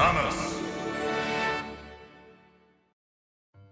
Thomas.